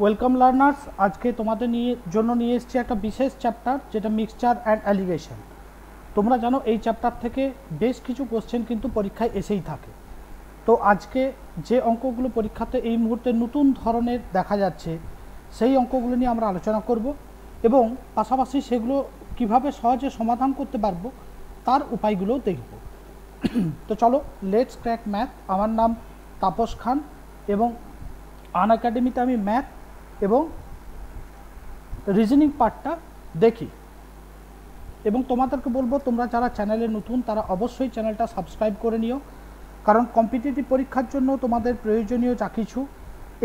Welcome learners আজকে তোমাদের নিয়ে, জন্য নিয়ে এসেছি একটা বিশেষ চ্যাপ্টার যেটা মিক্সচার অ্যান্ড অ্যালিগেশন তোমরা জানো, এই চ্যাপ্টার থেকে বেশ কিছু কোশ্চেন কিন্তু পরীক্ষায় এসেই থাকে। তো আজকে যে অঙ্কগুলো পরীক্ষাতে এই মুহূর্তে নতুন ধরনের দেখা যাচ্ছে, সেই অঙ্কগুলো নিয়ে আমরা আলোচনা করব এবং পাশাপাশি সেগুলো কীভাবে সহজে সমাধান করতে পারব, তার উপায়গুলোও দেখব। তো চলো লেটস ক্র্যাক ম্যাথ আমার নাম তাপস খান এবং আন একাডেমিতে আমি ম্যাথ এবং রিজনিং পার্টটা দেখি। এবং তোমাদেরকে বলব, তোমরা যারা চ্যানেলে নতুন, তারা অবশ্যই চ্যানেলটা সাবস্ক্রাইব করে নিও। কারণ কম্পিটিটিভ পরীক্ষার জন্য তোমাদের প্রয়োজনীয় যা কিছু,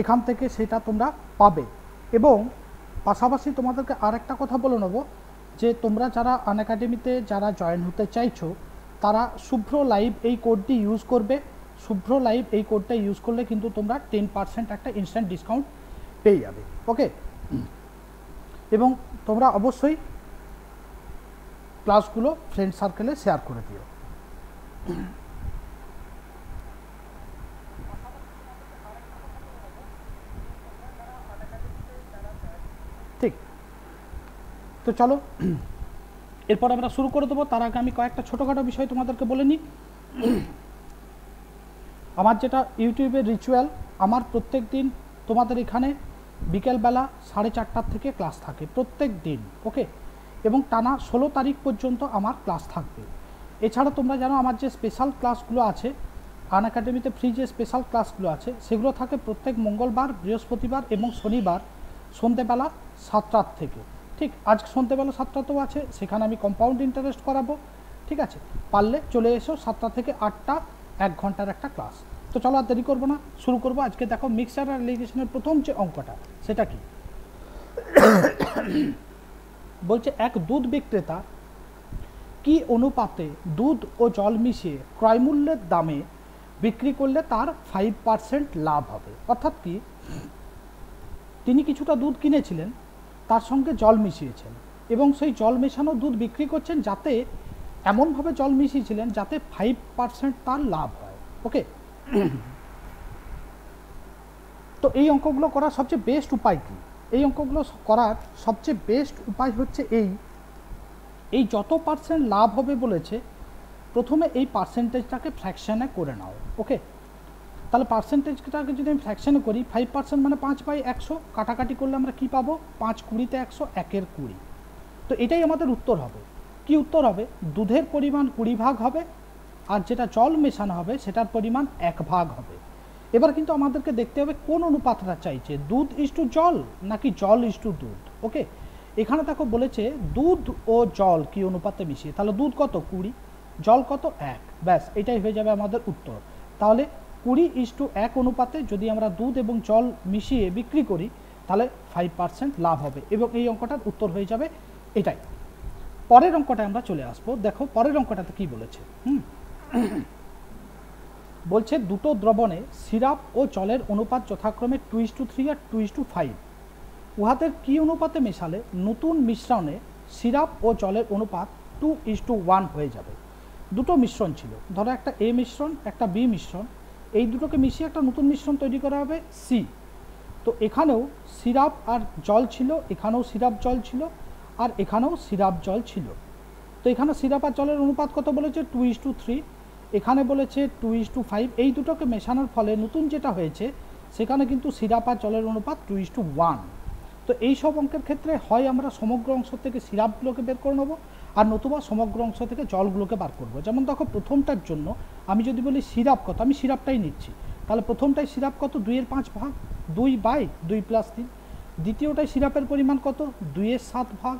এখান থেকে সেটা তোমরা পাবে। এবং পাশাপাশি তোমাদেরকে আরেকটা কথা বলে নেব, যে তোমরা যারা আন একাডেমিতে যারা জয়েন হতে চাইছো, তারা শুভ্র লাইভ এই কোডটি ইউজ করবে। শুভ্র লাইভ এই কোডটা ইউজ করলে কিন্তু তোমরা টেন পার্সেন্ট একটা ইনস্ট্যান্ট ডিসকাউন্ট পেয়ে যাবে। ওকে এবং তোমরা অবশ্যই ক্লাসগুলো ফ্রেন্ড সার্কেলে শেয়ার করে দিও। ঠিক। তো চলো। এরপর আমরা শুরু করে দেবো। তার আগে আমি কয়েকটা ছোটোখাটো বিষয় তোমাদেরকে বলে নিই। আমার যেটা ইউটিউবের রিচুয়াল আমার প্রত্যেক দিন তোমাদের এখানে বিকেলবেলা সাড়ে চারটার থেকে ক্লাস থাকে প্রত্যেক দিন, ওকে? এবং টানা ষোলো তারিখ পর্যন্ত আমার ক্লাস থাকবে। এছাড়া তোমরা জানো আমার যে স্পেশাল ক্লাসগুলো আছে আন একাডেমিতে ফ্রি যে স্পেশাল ক্লাসগুলো আছে, সেগুলো থাকে প্রত্যেক মঙ্গলবার, বৃহস্পতিবার এবং শনিবার সন্ধ্যেবেলা সাতটার থেকে। ঠিক, আজ সন্ধেবেলা সাতটাতেও আছে, সেখানে আমি কম্পাউন্ড ইন্টারেস্ট করাবো, ঠিক আছে? পারলে চলে এসো সাতটা থেকে আটটা, এক ঘণ্টার একটা ক্লাস তো চলো আর দেরি করব না, শুরু করব। আজকে দেখো মিক্সার আর লিগেশনের প্রথম যে অঙ্কটা, সেটা কি? বলছে, এক দুধ বিক্রেতা কি অনুপাতে দুধ ও জল মিশিয়ে ক্রয়মূল্যের দামে বিক্রি করলে তার ফাইভ পার্সেন্ট লাভ হবে? অর্থাৎ কি, তিনি কিছুটা দুধ কিনেছিলেন, তার সঙ্গে জল মিশিয়েছেন এবং সেই জল মেশানো দুধ বিক্রি করছেন যাতে এমনভাবে জল মিশিয়েছিলেন যাতে ফাইভ পার্সেন্ট তার লাভ হয়। ওকে তো এই অঙ্কগুলো করার সবচেয়ে বেস্ট উপায় কী? এই অঙ্কগুলো করার সবচেয়ে বেস্ট উপায় হচ্ছে এই এই যত পার্সেন্ট লাভ হবে বলেছে, প্রথমে এই পার্সেন্টেজটাকে ফ্র্যাকশানে করে নাও ওকে তাহলে পার্সেন্টেজটাকে যদি আমি ফ্র্যাকশানে করি ফাইভ পার্সেন্ট মানে পাঁচ বাই একশো, কাটাকাটি করলে আমরা কী পাবো? পাঁচ কুড়িতে একশো, একের কুড়ি। তো এটাই আমাদের উত্তর হবে। কি উত্তর হবে? দুধের পরিমাণ কুড়ি ভাগ হবে আর যেটা জল মেশানো হবে, সেটার পরিমাণ এক ভাগ হবে। এবার কিন্তু আমাদেরকে দেখতে হবে কোন অনুপাতটা চাইছে, দুধ ইস টু জল নাকি জল ইস টু দুধ? ওকে এখানে দেখো বলেছে দুধ ও জল কি অনুপাতে মিশিয়ে, তাহলে দুধ কত? কুড়ি। জল কত? এক। ব্যাস, এটাই হয়ে যাবে আমাদের উত্তর। তাহলে কুড়ি ইস টু এক অনুপাতে যদি আমরা দুধ এবং জল মিশিয়ে বিক্রি করি, তাহলে ফাইভ পার্সেন্ট লাভ হবে এবং এই অঙ্কটার উত্তর হয়ে যাবে এটাই। পরের অঙ্কটা আমরা চলে আসব। দেখো, পরের অঙ্কটাতে কি বলেছে? হুম? বলছে দুটো দ্রবণে সিরাপ ও জলের অনুপাত যথাক্রমে টু ইস টু থ্রি আর টু ইস টু ফাইভ উহাদের কী অনুপাতে মেশালে? নতুন মিশ্রণে সিরাপ ও জলের অনুপাত টু ইস টু ওয়ান হয়ে যাবে। দুটো মিশ্রণ ছিল। ধরো একটা এ মিশ্রণ, একটা বি মিশ্রণ। এই দুটোকে মিশিয়ে একটা নতুন মিশ্রণ তৈরি করা হবে সি তো এখানেও সিরাপ আর জল ছিল, এখানেও সিরাপ জল ছিল, আর এখানেও সিরাপ জল ছিল। তো এখানে সিরাপ আর জলের অনুপাত কত বলেছে? টু ইস টু থ্রি এখানে বলেছে টু ইস টু ফাইভ এই দুটোকে মেশানোর ফলে নতুন যেটা হয়েছে, সেখানে কিন্তু সিরাপ আর জলের অনুপাত টু ইস টু ওয়ান তো এই সব অঙ্কের ক্ষেত্রে হয় আমরা সমগ্র অংশ থেকে সিরাপগুলোকে বের করে নেব আর নতুবা সমগ্র অংশ থেকে জলগুলোকে বার করব। যেমন দেখো, প্রথমটার জন্য আমি যদি বলি সিরাপ কত, আমি সিরাপটাই নিচ্ছি। তাহলে প্রথমটাই সিরাপ কত? দুইয়ের পাঁচ ভাগ, দুই বাই দুই প্লাস তিন। দ্বিতীয়টাই সিরাপের পরিমাণ কত? দুইয়ের সাত ভাগ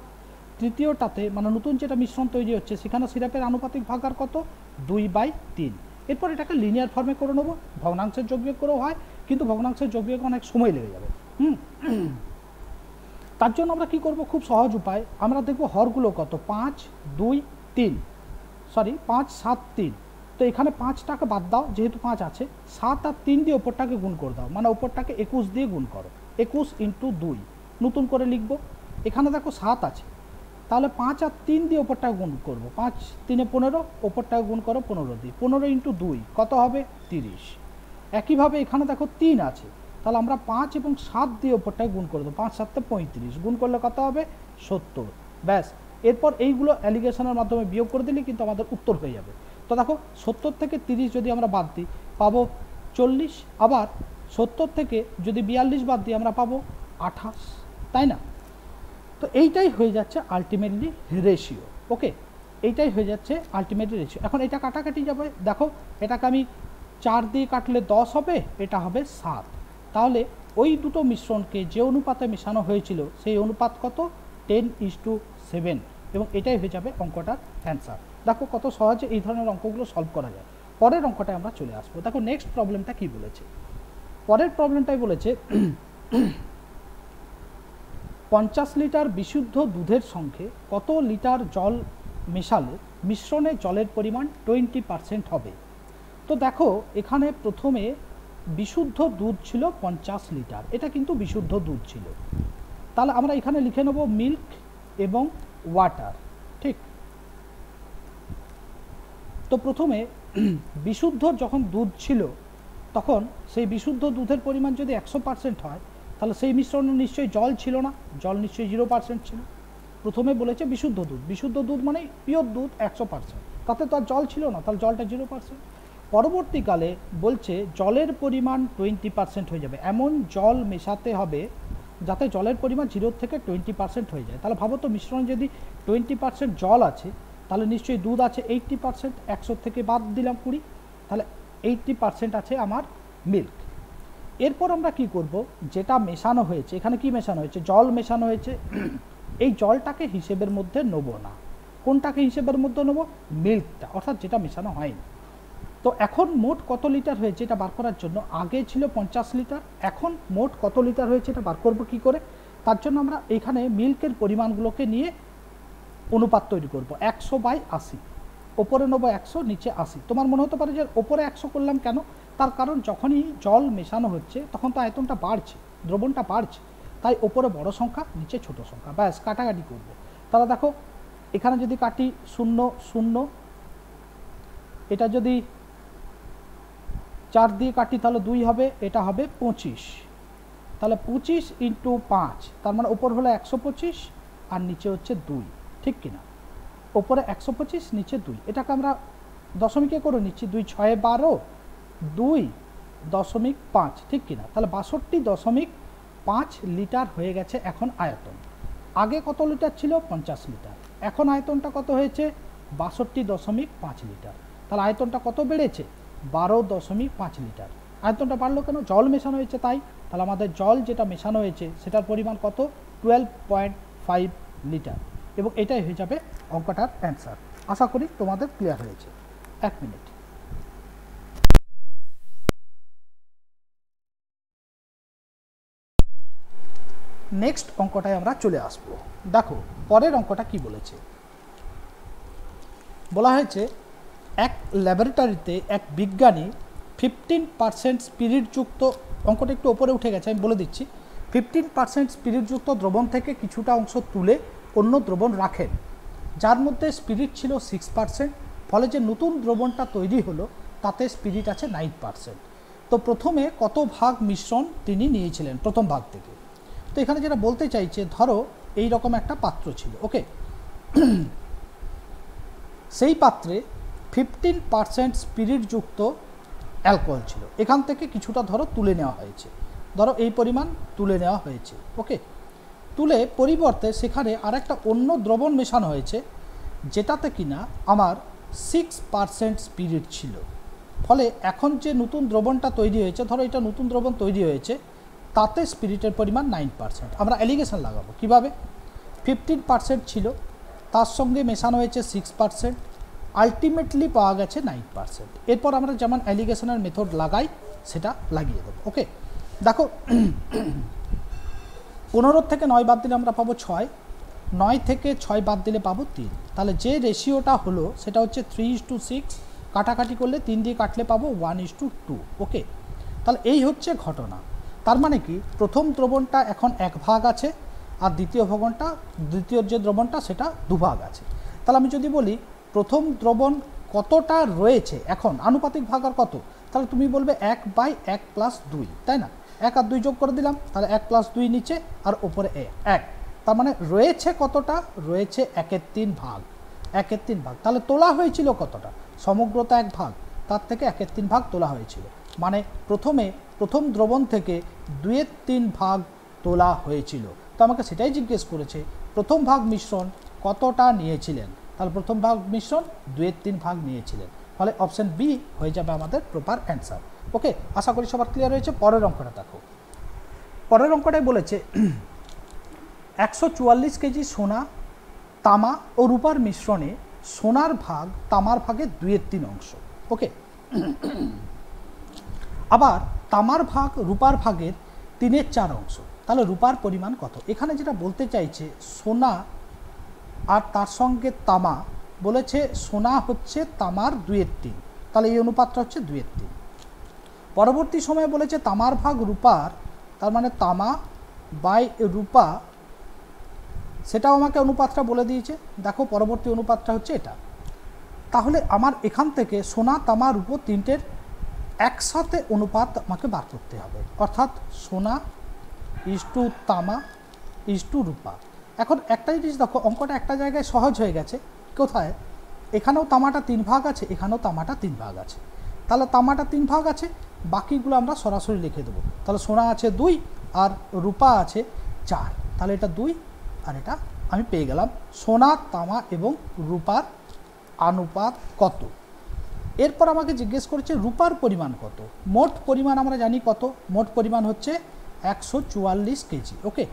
তৃতীয়টাতে মানে নতুন যেটা মিশ্রণ তৈরি হচ্ছে, সেখানে সিরাপের আনুপাতিক ভাগ আর কত? দুই বাই তিন। এরপর এটাকে লিনিয়ার ফর্মে করে নেব। ভগ্নাংশের যোগবিয়োগ করেও হয়, কিন্তু ভগ্নাংশের যোগবিয়োগ অনেক সময় লেগে যাবে। হুম? তার জন্য আমরা কি করব? খুব সহজ উপায়। আমরা দেখব হরগুলো কত? পাঁচ, দুই, তিন। সরি পাঁচ, সাত, তিন। তো এখানে পাঁচ টাকা বাদ দাও, যেহেতু পাঁচ আছে। সাত আর তিন দিয়ে ওপরটাকে গুণ করে দাও। মানে ওপরটাকে একুশ দিয়ে গুণ করো। একুশ ইন্টু দুই। নতুন করে লিখব। এখানে দেখো সাত আছে। তাহলে পাঁচ আর তিন দিয়ে ওপরটা গুণ করব। পাঁচ, তিনে পনেরো ওপরটা গুণ করো পনেরো দিয়ে। পনেরো ইন্টু দুই, কত হবে? তিরিশ। একইভাবে এখানে দেখো তিন আছে। তাহলে আমরা পাঁচ এবং সাত দিয়ে ওপরটায় গুণ করে দেবো। পাঁচ সাতটা পঁয়ত্রিশ। গুণ করলে কত হবে? সত্তর। ব্যাস। এরপর এইগুলো অ্যালিগেশনের মাধ্যমে বিয়োগ করে দিলে কিন্তু আমাদের উত্তর হয়ে যাবে। তো দেখো, সত্তর থেকে তিরিশ যদি আমরা বাদ দিই, পাবো চল্লিশ। আবার সত্তর থেকে যদি বিয়াল্লিশ বাদ দিই, আমরা পাবো আঠাশ। তাই না? তো এইটাই হয়ে যাচ্ছে আলটিমেটলি রেশিও ওকে এইটাই হয়ে যাচ্ছে আলটিমেটলি রেশিও এখন এটা কাটাকাটি যাবে, দেখো, এটাকে আমি চার দিয়ে কাটলে দশ হবে, এটা হবে সাত। তাহলে ওই দুটো মিশ্রণকে যে অনুপাতে মেশানো হয়েছিল, সেই অনুপাত কত? টেন ইস টু সেভেন এবং এটাই হয়ে যাবে অঙ্কটার অ্যান্সার দেখো কত সহজে এই ধরনের অঙ্কগুলো সলভ করা যায়। পরের অঙ্কটায় আমরা চলে আসব। দেখো নেক্সট প্রবলেমটা কি বলেছে? পরের প্রবলেমটাই বলেছে পঞ্চাশ লিটার বিশুদ্ধ দুধের সঙ্গে কত লিটার জল মেশালে মিশ্রণে জলের পরিমাণ টোয়েন্টি পারসেন্ট হবে? তো দেখো, এখানে প্রথমে বিশুদ্ধ দুধ ছিল পঞ্চাশ লিটার, এটা কিন্তু বিশুদ্ধ দুধ ছিল। তাহলে আমরা এখানে লিখে নেব মিল্ক এবং ওয়াটার, ঠিক? তো প্রথমে বিশুদ্ধ যখন দুধ ছিল, তখন সেই বিশুদ্ধ দুধের পরিমাণ যদি একশো পার্সেন্ট হয় তাহলে সেই মিশ্রণে নিশ্চয়ই জল ছিল না, জল নিশ্চয়ই জিরো পার্সেন্ট ছিল। প্রথমে বলেছে বিশুদ্ধ দুধ বিশুদ্ধ দুধ মানে পিওর দুধ একশো পার্সেন্ট তাতে তো আর জল ছিল না, তাহলে জলটা জিরো পার্সেন্ট পরবর্তীকালে বলছে জলের পরিমাণ টোয়েন্টি পার্সেন্ট হয়ে যাবে। এমন জল মেশাতে হবে যাতে জলের পরিমাণ জিরো থেকে টোয়েন্টি পার্সেন্ট হয়ে যায়। তাহলে ভাবো তো মিশ্রণ যদি টোয়েন্টি পার্সেন্ট জল আছে, তাহলে নিশ্চয়ই দুধ আছে এইট্টি পার্সেন্ট একশো থেকে বাদ দিলাম কুড়ি, তাহলে এইট্টি পার্সেন্ট আছে আমার মিল্ক এরপর আমরা কি করব? যেটা মেশানো হয়েছে, এখানে কি মেশানো হয়েছে? জল মেশানো হয়েছে। এই জলটাকে হিসেবের মধ্যে নেব না। কোনটাকে হিসেবের মধ্যে নেব? মিল্কটা, অর্থাৎ যেটা মেশানো হয়নি। তো এখন মোট কত লিটার হয়েছে এটা বার করার জন্য? আগে ছিল পঞ্চাশ লিটার, এখন মোট কত লিটার হয়েছে এটা বার করব কী করে? তার জন্য আমরা এখানে মিল্কের পরিমাণগুলোকে নিয়ে অনুপাত তৈরি করব। একশো বাই আশি। ওপরে নেব একশো, নিচে আশি। তোমার মনে হতে পারে যে ওপরে একশো করলাম কেন? তার কারণ যখনই জল মেশানো হচ্ছে, তখন তো আয়তনটা বাড়ছে, দ্রবণটা বাড়ছে। তাই ওপরে বড় সংখ্যা, নিচে ছোট সংখ্যা। ব্যাস, কাটাকাটি করব। তাহলে দেখো, এখানে যদি কাটি শূন্য শূন্য, এটা যদি চার দিয়ে কাটি, তাহলে দুই হবে, এটা হবে পঁচিশ। তাহলে পঁচিশ ইন্টু পাঁচ, তার মানে ওপর হলো একশো পঁচিশ, আর নিচে হচ্ছে দুই। ঠিক কিনা ওপরে একশো পঁচিশ, নিচে দুই। এটাকে আমরা দশমিকে করে নিচ্ছি, দুই ছয় বারো দুই দশমিক পাঁচ, ঠিক কিনা? তাহলে বাষট্টি দশমিক পাঁচ লিটার হয়ে গেছে এখন আয়তন। আগে কত লিটার ছিল? পঞ্চাশ লিটার। এখন আয়তনটা কত হয়েছে? বাষট্টি দশমিক পাঁচ লিটার। তাহলে আয়তনটা কত বেড়েছে? বারো দশমিক পাঁচ লিটার। আয়তনটা বাড়লো কেন? জল মেশানো হয়েছে তাই। তাহলে আমাদের জল যেটা মেশানো হয়েছে, সেটার পরিমাণ কত? Twelve point five litre. এবং এটাই হয়ে যাবে অঙ্কটার অ্যান্সার আশা করি তোমাদের ক্লিয়ার হয়েছে। এক মিনিট নেক্সট অঙ্কটায় আমরা চলে আসব। দেখো, পরের অঙ্কটা কি বলেছে? বলা হয়েছে, এক ল্যাবরেটরিতে এক বিজ্ঞানী ফিফটিন পার্সেন্ট স্পিরিটযুক্ত অঙ্কটা একটু ওপরে উঠে গেছে, আমি বলে দিচ্ছি ফিফটিন পার্সেন্ট স্পিরিটযুক্ত দ্রবণ থেকে কিছুটা অংশ তুলে অন্য দ্রবণ রাখেন। যার মধ্যে স্পিরিট ছিল সিক্স পার্সেন্ট ফলে যে নতুন দ্রবণটা তৈরি হলো, তাতে স্পিরিট আছে নাইন পার্সেন্ট তো প্রথমে কত ভাগ মিশ্রণ তিনি নিয়েছিলেন? প্রথম ভাগ থেকে। তো এখানে যেটা বলতে চাইছে, ধরো এই রকম একটা পাত্র ছিল ওকে সেই পাত্রে ফিফটিন পারসেন্ট স্পিরিটযুক্ত অ্যালকোহল ছিল। এখান থেকে কিছুটা ধরো তুলে নেওয়া হয়েছে। ধরো এই পরিমাণ তুলে নেওয়া হয়েছে ওকে তুলে পরিবর্তে সেখানে আরেকটা অন্য দ্রবণ মেশানো হয়েছে, যেটাতে কিনা আমার সিক্স পারসেন্ট স্পিরিট ছিল। ফলে এখন যে নতুন দ্রবণটা তৈরি হয়েছে, ধরো এটা নতুন দ্রবণ তৈরি হয়েছে তাতে স্পিরিটের পরিমাণ নাইন পার্সেন্ট। আমরা অ্যালিগেশন লাগাবো। কীভাবে? ফিফটিন পার্সেন্ট ছিল, তার সঙ্গে মেশানো হয়েছে সিক্স পার্সেন্ট আলটিমেটলি পাওয়া গেছে নাইন পার্সেন্ট। এরপর আমরা যেমন অ্যালিগেশনের মেথড লাগাই, সেটা লাগিয়ে দেবো। ওকে দেখো, পনেরো থেকে নয় বাদ দিলে আমরা পাবো ছয়, নয় থেকে ছয় বাদ দিলে পাবো তিন। তাহলে যে রেশিওটা হলো, সেটা হচ্ছে থ্রি ইস টু সিক্স কাটাকাটি করলে তিন দিয়ে কাটলে পাবো one is to two okay তাহলে এই হচ্ছে ঘটনা। তার মানে কি? প্রথম দ্রবণটা এখন এক ভাগ আছে আর দ্বিতীয় ভবনটা দ্বিতীয় যে দ্রবণটা সেটা দুভাগ আছে। তাহলে আমি যদি বলি, প্রথম দ্রবণ কতটা রয়েছে এখন? আনুপাতিক ভাগ আর কত? তাহলে তুমি বলবে এক বাই এক প্লাস দুই, তাই না? এক আর দুই যোগ করে দিলাম, তাহলে এক প্লাস দুই নিচে আর ওপরে এক। তার মানে রয়েছে কতটা? রয়েছে একের তিন ভাগ, একের তিন ভাগ। তাহলে তোলা হয়েছিল কতটা? সমগ্রতা এক ভাগ, তার থেকে একের তিন ভাগ তোলা হয়েছিল। মানে প্রথমে প্রথম দ্রবণ থেকে দুয়ের তিন ভাগ তোলা হয়েছিল। তো আমাকে সেটাই জিজ্ঞেস করেছে, প্রথম ভাগ মিশ্রণ কতটা নিয়েছিলেন? তাহলে প্রথম ভাগ মিশ্রণ দুয়ের তিন ভাগ নিয়েছিলেন। ফলে অপশন বি হয়ে যাবে আমাদের প্রপার অ্যান্সার। ওকে, আশা করি সবার ক্লিয়ার হয়েছে? পরের অঙ্কটা দেখো। পরের অঙ্কটাই বলেছে, একশো চুয়াল্লিশ কেজি সোনা, তামা ও রূপার মিশ্রণে সোনার ভাগ তামার ভাগের দুইয়ের তিন অংশ। ওকে আবার তামার ভাগ, রূপার ভাগের তিনের চার অংশ। তাহলে রূপার পরিমাণ কত? এখানে যেটা বলতে চাইছে, সোনা আর তার সঙ্গে তামা বলেছে, সোনা হচ্ছে তামার দুয়ের তিন। তাহলে এই অনুপাতটা হচ্ছে দুয়ের তিন। পরবর্তী সময়ে বলেছে তামার ভাগ রূপার, তার মানে তামা বাই রূপা। সেটাও আমাকে অনুপাতটা বলে দিয়েছে। দেখো পরবর্তী অনুপাতটা হচ্ছে এটা। তাহলে আমার এখান থেকে সোনা, তামা, রূপো তিনটের একসাথে অনুপাত আমাকে বার করতে হবে। অর্থাৎ সোনা ইস টু তামা ইস টু রূপা। এখন একটা জিনিস দেখো, অঙ্কটা একটা জায়গায় সহজ হয়ে গেছে। কোথায়? এখানেও তামাটা তিন ভাগ আছে, এখানেও তামাটা তিন ভাগ আছে। তাহলে তামাটা তিন ভাগ আছে, বাকিগুলো আমরা সরাসরি লিখে দেবো। তাহলে সোনা আছে দুই আর রূপা আছে চার। তাহলে এটা দুই আর এটা আমি পেয়ে গেলাম। সোনা, তামা এবং রূপার আনুপাত কত? এরপর আমাকে জিজ্ঞেস করেছে, রূপার পরিমাণ কত? মোট পরিমাণ আমরা জানি কত? মোট পরিমাণ হচ্ছে একশো চুয়াল্লিশ কেজি, ওকে?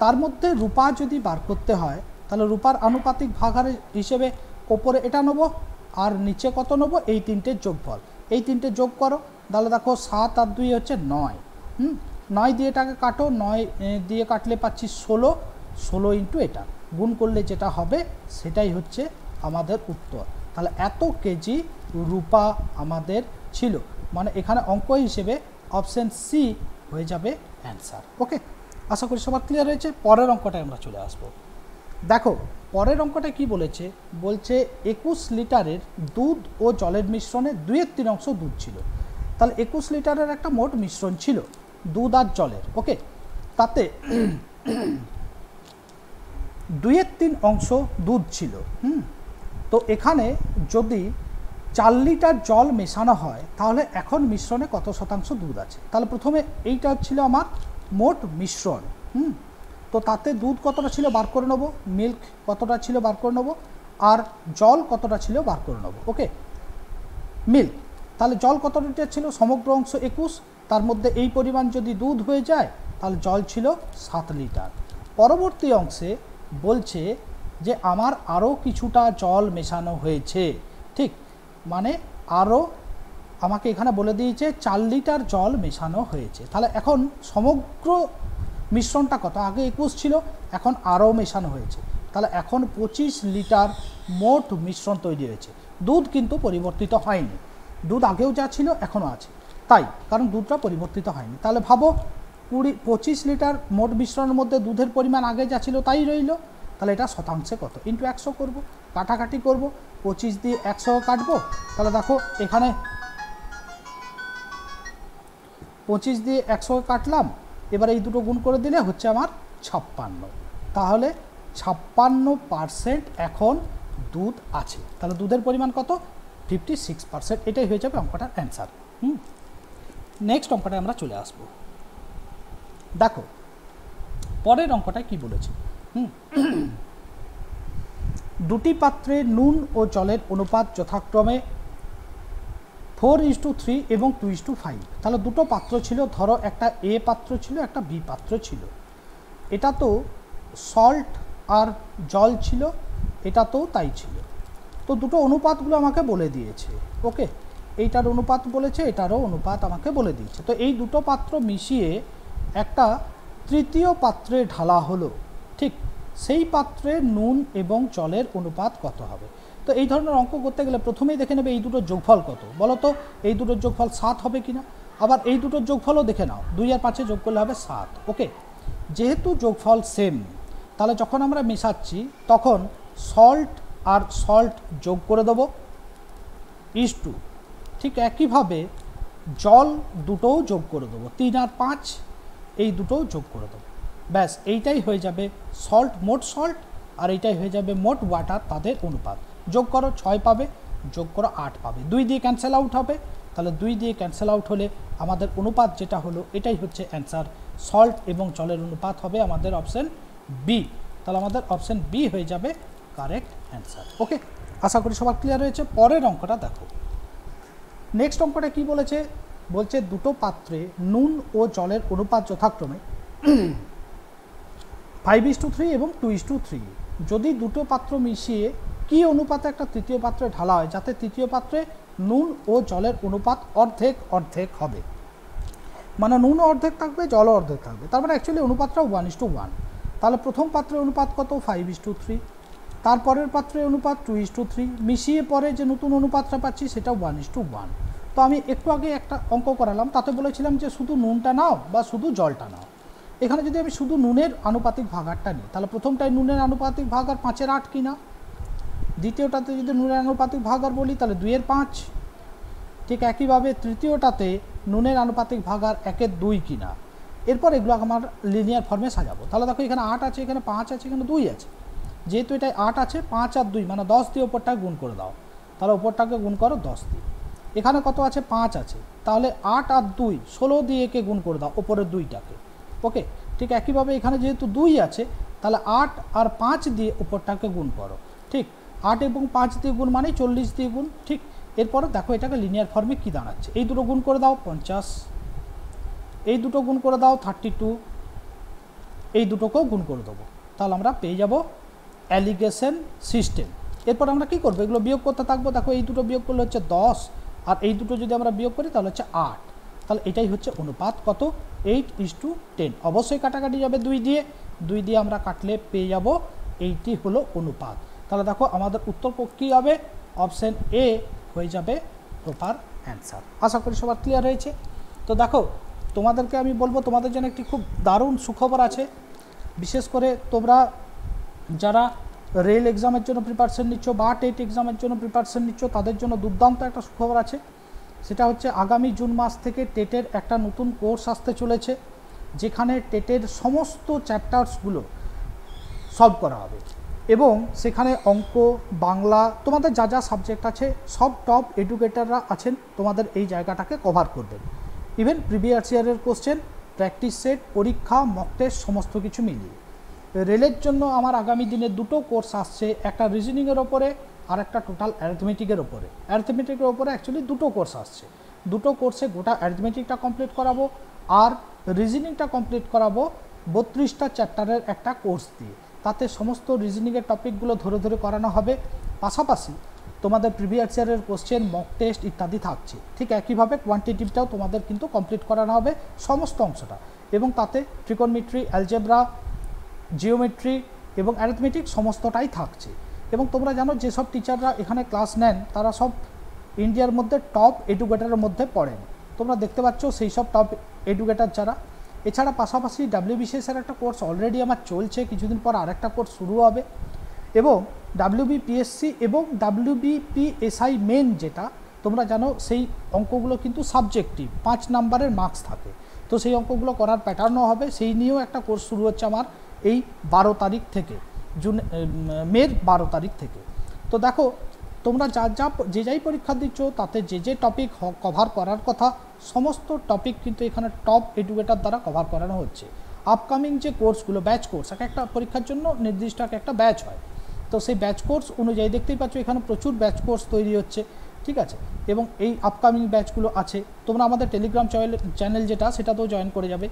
তার মধ্যে রূপা যদি বার করতে হয়, তাহলে রূপার আনুপাতিক ভাগার হিসেবে ওপরে এটা নেব আর নিচে কত নেব? এই তিনটের যোগফল। এই তিনটে যোগ করো, তাহলে দেখো সাত আর দুই হচ্ছে নয়, হুম? নয় দিয়ে এটাকে কাটো, নয় দিয়ে কাটলে পাচ্ছি ষোলো ষোলো ইন্টু এটা। গুণ করলে যেটা হবে, সেটাই হচ্ছে আমাদের উত্তর। তাহলে এত কেজি রূপা আমাদের ছিল। মানে এখানে অঙ্ক হিসেবে অপশান সি হয়ে যাবে অ্যান্সার ওকে আশা করি সবার ক্লিয়ার হয়েছে। পরের অঙ্কটায় আমরা চলে আসব। দেখো, পরের অঙ্কটা কি বলেছে? বলছে একুশ লিটারের দুধ ও জলের মিশ্রণে দুইয়ের তিন অংশ দুধ ছিল। তাহলে একুশ লিটারের একটা মোট মিশ্রণ ছিল, দুধ আর জলের। ওকে তাতে দুইয়ের তিন অংশ দুধ ছিল। হুম? তো এখানে যদি চার লিটার জল মেশানো হয়, তাহলে এখন মিশ্রণে কত শতাংশ দুধ আছে? তাহলে প্রথমে এইটা ছিল আমার মোট মিশ্রণ, হুম? তো তাতে দুধ কতটা ছিল বার করে নেব? মিল্ক কতটা ছিল বার করে নেব? আর জল কতটা ছিল বার করে নেব? ওকে মিল্ক, তাহলে জল কত লিটার ছিল? সমগ্র অংশ একুশ, তার মধ্যে এই পরিমাণ যদি দুধ হয়ে যায়, তাহলে জল ছিল সাত লিটার। পরবর্তী অংশে বলছে যে আমার আরও কিছুটা জল মেশানো হয়েছে, ঠিক? মানে আরও আমাকে এখানে বলে দিয়েছে চার লিটার জল মেশানো হয়েছে। তাহলে এখন সমগ্র মিশ্রণটা কত? আগে একুশ ছিল, এখন আরও মেশানো হয়েছে। তাহলে এখন পঁচিশ লিটার মোট মিশ্রণ তৈরি হয়েছে। দুধ কিন্তু পরিবর্তিত হয়নি। দুধ আগেও যা ছিল এখনও আছে। তাই, কারণ দুধটা পরিবর্তিত হয়নি। তাহলে ভাবো, কুড়ি, পঁচিশ লিটার মোট মিশ্রণের মধ্যে দুধের পরিমাণ আগে যা ছিল, তাই রইল। তাহলে এটা শতাংশে কত? ইন্টু একশো করব, কাটাকাটি করব। পঁচিশ দিয়ে একশো কাটবো? তাহলে দেখো, এখানে পঁচিশ দিয়ে একশো কাটলাম। এবার এই দুটো গুণ করে দিলে হচ্ছে আমার ছাপ্পান্ন। তাহলে ছাপ্পান্ন পারসেন্ট এখন দুধ আছে। তাহলে দুধের পরিমাণ কত? Fifty six percent. এটাই হয়ে যাবে অঙ্কটার অ্যান্সার হুম? নেক্সট অঙ্কটায় আমরা চলে আসব। দেখো, পরের অঙ্কটায় কি বলেছে? হুম? দুটি পাত্রে নুন ও জলের অনুপাত যথাক্রমে ফোর ইস টু থ্রি এবং টু ইস টু ফাইভ। তাহলে দুটো পাত্র ছিল, ধরো একটা এ পাত্র ছিল, একটা বি পাত্র ছিল। এটা তো সল্ট আর জল ছিল, এটা তো তাই ছিল। তো দুটো অনুপাতগুলো আমাকে বলে দিয়েছে ওকে এইটার অনুপাত বলেছে, এটারও অনুপাত আমাকে বলে দিয়েছে। তো এই দুটো পাত্র মিশিয়ে একটা তৃতীয় পাত্রে ঢালা হলো, ঠিক? সেই পাত্রে নুন এবং জলের অনুপাত কত হবে? তো এই ধরনের অঙ্ক করতে গেলে প্রথমেই দেখে নেবে এই দুটোর যোগফল কত। বলো তো, এই দুটোর যোগফল সাত হবে কিনা? আবার এই দুটোর যোগফলও দেখে নাও, দুই আর পাঁচে যোগ করলে হবে সাত ওকে যেহেতু যোগফল সেম তাহলে যখন আমরা মেশাচ্ছি, তখন সল্ট আর সল্ট যোগ করে দেবো ইস টু ঠিক একইভাবে জল দুটোও যোগ করে দেবো, তিন আর পাঁচ, এই দুটোও যোগ করে দেবো। ব্যাস, এইটাই হয়ে যাবে সল্ট মোট সল্ট আর এইটাই হয়ে যাবে মোট ওয়াটার তাদের অনুপাত। যোগ করো ছয় পাবে, যোগ করো আট পাবে। দুই দিয়ে ক্যান্সেল আউট হবে, তাহলে দুই দিয়ে ক্যান্সেল আউট হলে আমাদের অনুপাত যেটা হলো, এটাই হচ্ছে অ্যান্সার সল্ট এবং জলের অনুপাত হবে আমাদের অপশন বি তাহলে আমাদের অপশন বি হয়ে যাবে কারেক্ট অ্যান্সার ওকে আশা করি সবার ক্লিয়ার হয়েছে। পরের অঙ্কটা দেখো। নেক্সট অঙ্কটা কি বলেছে? বলছে দুটো পাত্রে নুন ও জলের অনুপাত যথাক্রমে ফাইভ ইস টু থ্রি এবং টু ইস টু থ্রি যদি দুটো পাত্র মিশিয়ে কি অনুপাতে একটা তৃতীয় পাত্রে ঢালা হয়, যাতে তৃতীয় পাত্রে নুন ও জলের অনুপাত অর্ধেক অর্ধেক হবে। মানে নুন অর্ধেক থাকবে, জল অর্ধেক থাকবে। তার মানে অ্যাকচুয়ালি অনুপাতটা ওয়ান ইস টু ওয়ান তাহলে প্রথম পাত্রের অনুপাত কত? ফাইভ ইস টু থ্রি তারপরের পাত্রের অনুপাত টু ইস টু থ্রি মিশিয়ে পরে যে নতুন অনুপাতটা পাচ্ছি, সেটা ওয়ান ইস টু ওয়ান তো আমি একটু আগে একটা অঙ্ক করালাম। তাতে বলেছিলাম যে শুধু নুনটা নাও বা শুধু জলটা নাও। এখানে যদি আমি শুধু নুনের আনুপাতিক ভাগারটা নিই, তাহলে প্রথমটায় নুনের আনুপাতিক ভাগ আর পাঁচের আট কিনা? দ্বিতীয়টাতে যদি নুনের আনুপাতিক ভাগ আর বলি, তাহলে দুইয়ের পাঁচ। ঠিক একইভাবে তৃতীয়টাতে নুনের আনুপাতিক ভাগ আর একের দুই কিনা? এরপর এগুলো আমার লিনিয়ার ফর্মে সাজাবো। তাহলে দেখো এখানে আট আছে, এখানে পাঁচ আছে, এখানে দুই আছে। যেহেতু এটাই আট আছে, পাঁচ আর দুই মানে দশ দিয়ে ওপরটাকে গুণ করে দাও। তাহলে ওপরটাকে গুণ করো দশ দিয়ে। এখানে কত আছে? পাঁচ আছে। তাহলে আট আর দুই, ষোলো দিয়ে একে গুণ করে দাও, ওপরের দুইটাকে। ওকে ঠিক একইভাবে এখানে যেহেতু দুই আছে, তাহলে আট আর পাঁচ দিয়ে উপরটাকে গুণ করো। ঠিক, আট এবং পাঁচ দিয়ে গুণ মানে চল্লিশ দিয়ে গুণ। ঠিক, এরপরে দেখো এটাকে লিনিয়ার ফর্মে কী দাঁড়াচ্ছে? এই দুটো গুণ করে দাও, পঞ্চাশ। এই দুটো গুণ করে দাও থার্টি টু এই দুটোকেও গুণ করে দেবো। তাহলে আমরা পেয়ে যাব অ্যালিগেশন সিস্টেম এরপর আমরা কী করব? এগুলো বিয়োগ করতে থাকব। দেখো এই দুটো বিয়োগ করলে হচ্ছে দশ, আর এই দুটো যদি আমরা বিয়োগ করি তাহলে হচ্ছে আট। তাহলে এটাই হচ্ছে অনুপাত কত? এইট ইস টু টেন অবশ্যই কাটাকাটি যাবে দুই দিয়ে। দুই দিয়ে আমরা কাটলে পেয়ে যাব এইটি হলো অনুপাত। তাহলে দেখো আমাদের উত্তর কী হবে? অপশান এ হয়ে যাবে প্রপার অ্যান্সার আশা করি সবার ক্লিয়ার হয়েছে। তো দেখো, তোমাদেরকে আমি বলব, তোমাদের জন্য একটি খুব দারুণ সুখবর আছে। বিশেষ করে তোমরা যারা রেল এক্সামের জন্য প্রিপারেশন নিচ্ছ বা টেট এক্সামের জন্য প্রিপারেশন নিচ্ছ, তাদের জন্য দুর্দান্ত একটা সুখবর আছে। সেটা হচ্ছে আগামী জুন মাস থেকে টেটের একটা নতুন কোর্স আসতে চলেছে, যেখানে টেটের সমস্ত চ্যাপ্টার্সগুলো সলভ করা হবে। এবং সেখানে অঙ্ক, বাংলা, তোমাদের যা যা সাবজেক্ট আছে, সব টপ এডুকেটাররা আছেন, তোমাদের এই জায়গাটাকে কভার করবেন। ইভেন প্রিভিয়াস ইয়ারের কোশ্চেন, প্র্যাকটিস সেট, পরীক্ষা, মক সমস্ত কিছু মিলিয়ে। রেলের জন্য আমার আগামী দিনে দুটো কোর্স আসছে, একটা রিজনিংয়ের ওপরে আর একটা টোটাল অ্যারিথমেটিকের ওপরে অ্যারিথমেটিকের ওপরে অ্যাকচুয়ালি দুটো কোর্স আসছে। দুটো কোর্সে গোটা অ্যারিথমেটিকটা কমপ্লিট করাবো আর রিজনিংটা কমপ্লিট করাবো বত্রিশটা চ্যাপ্টারের একটা কোর্স দিয়ে। তাতে সমস্ত রিজনিংয়ের টপিকগুলো ধরে ধরে করানো হবে। পাশাপাশি তোমাদের প্রিভিয়াস ইয়ারের কোশ্চেন মক টেস্ট ইত্যাদি থাকছে। ঠিক একইভাবে কোয়ান্টিটিভটাও তোমাদের কিন্তু কমপ্লিট করানো হবে সমস্ত অংশটা। এবং তাতে ট্রিকনমিট্রি অ্যালজেব্রা জিওমেট্রি এবং অ্যারিথমেটিক সমস্তটাই থাকছে। এবং তোমরা জানো যেসব টিচাররা এখানে ক্লাস নেন, তারা সব ইন্ডিয়ার মধ্যে টপ এডুকেটারের মধ্যে পড়েন। তোমরা দেখতে পাচ্ছ সেই সব টপ এডুকেটার যারা। এছাড়া পাশাপাশি ডাব্লিউবিসিএসের একটা কোর্স অলরেডি আমার চলছে, কিছুদিন পর আরেকটা কোর্স শুরু হবে। এবং ডাব্লিউবিপিএসসি এবং ডাব্লিউবিপিএসআই মেন যেটা, তোমরা জানো সেই অঙ্কগুলো কিন্তু সাবজেক্টিভ পাঁচ নাম্বারের মার্কস থাকে। তো সেই অঙ্কগুলো করার প্যাটার্নও হবে, সেই নিয়েও একটা কোর্স শুরু হচ্ছে আমার এই বারো তারিখ থেকে। জুন মের বারো তারিখ থেকে। তো দেখো, তোমরা যা যা, যে যাই পরীক্ষা দিচ্ছ, তাতে যে যে টপিক কভার করার কথা, সমস্ত টপিক কিন্তু এখানে টপ এডুকেটার দ্বারা কভার করানো হচ্ছে। আপকামিং যে কোর্সগুলো ব্যাচ কোর্স এক একটা পরীক্ষার জন্য নির্দিষ্ট এক একটা ব্যাচ হয়। তো সেই ব্যাচ কোর্স অনুযায়ী দেখতেই পাচ্ছ, এখানে প্রচুর ব্যাচ কোর্স তৈরি হচ্ছে, ঠিক আছে? এবং এই আপকামিং ব্যাচগুলো আছে। তোমরা আমাদের টেলিগ্রাম চ্যানেল যেটা, সেটাতেও জয়েন করে যাবে।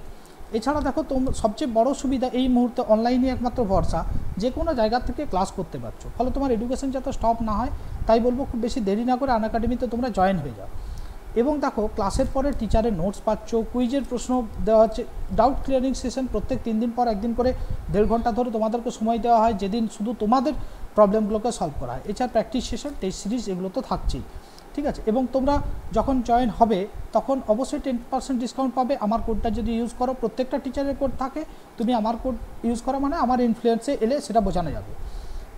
এছাড়া দেখো তোমরা সবচেয়ে বড় সুবিধা এই মুহূর্তে অনলাইনে একমাত্র ভরসা, যে কোনো জায়গা থেকে ক্লাস করতে পারছ। ফলে তোমার এডুকেশন যাতে স্টপ না হয়, তাই বলব খুব বেশি দেরি না করে আন একাডেমিতে তোমরা জয়েন হয়ে যাও। এবং দেখো ক্লাসের পরে টিচারের নোটস পাচ্ছ কুইজের প্রশ্ন দেওয়া হচ্ছে ডাউট ক্লিয়ারিং সেশন প্রত্যেক তিন দিন পর একদিন করে দেড় ঘণ্টা ধরে তোমাদেরকে সময় দেওয়া হয়, যেদিন শুধু তোমাদের প্রবলেমগুলোকে সলভ করা হয়। এছাড়া প্র্যাকটিস সেশন টেস্ট সিরিজ এগুলো তো থাকছেই। ঠিক আছে? এবং তোমরা যখন জয়েন হবে, তখন অবশ্যই টেন পার্সেন্ট ডিসকাউন্ট পাবে। আমার কোডটা যদি ইউজ করো, প্রত্যেকটা টিচারের কোড থাকে, তুমি আমার কোড ইউজ করো মানে আমার ইনফ্লুয়েন্সে এলে সেটা বোঝানো যাবে।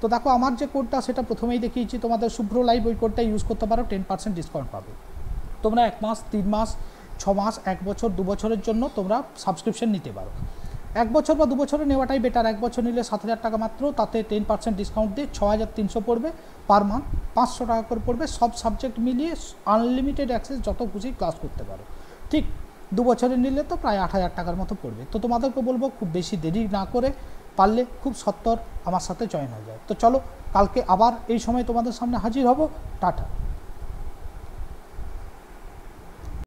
তো দেখো, আমার যে কোডটা সেটা প্রথমেই দেখিয়েছি, তোমাদের শুভ্র লাইভ ওই কোডটা ইউজ করতে পারো টেন পার্সেন্ট ডিসকাউন্ট পাবে। তোমরা এক মাস, তিন মাস, ছ মাস, এক বছর, দু বছরের জন্য তোমরা সাবস্ক্রিপশন নিতে পারো। এক বছর বা দু বছরে নেওয়াটাই বেটার এক বছর নিলে সাত হাজার টাকা মাত্র, তাতে টেন পার্সেন্ট ডিসকাউন্ট দিয়ে ছ হাজার তিনশো পড়বে পার মান্থ পাঁচশো টাকা করে পড়বে। সব সাবজেক্ট মিলিয়ে আনলিমিটেড অ্যাক্সেস যত খুশি ক্লাস করতে পারো। ঠিক দু বছরের নিলে তো প্রায় আট হাজার টাকার মতো পড়বে। তো তোমাদেরকে বলব, খুব বেশি দেরি না করে পারলে খুব সত্তর আমার সাথে জয়েন হয়ে যায়। তো চলো, কালকে আবার এই সময় তোমাদের সামনে হাজির হব। টাটা।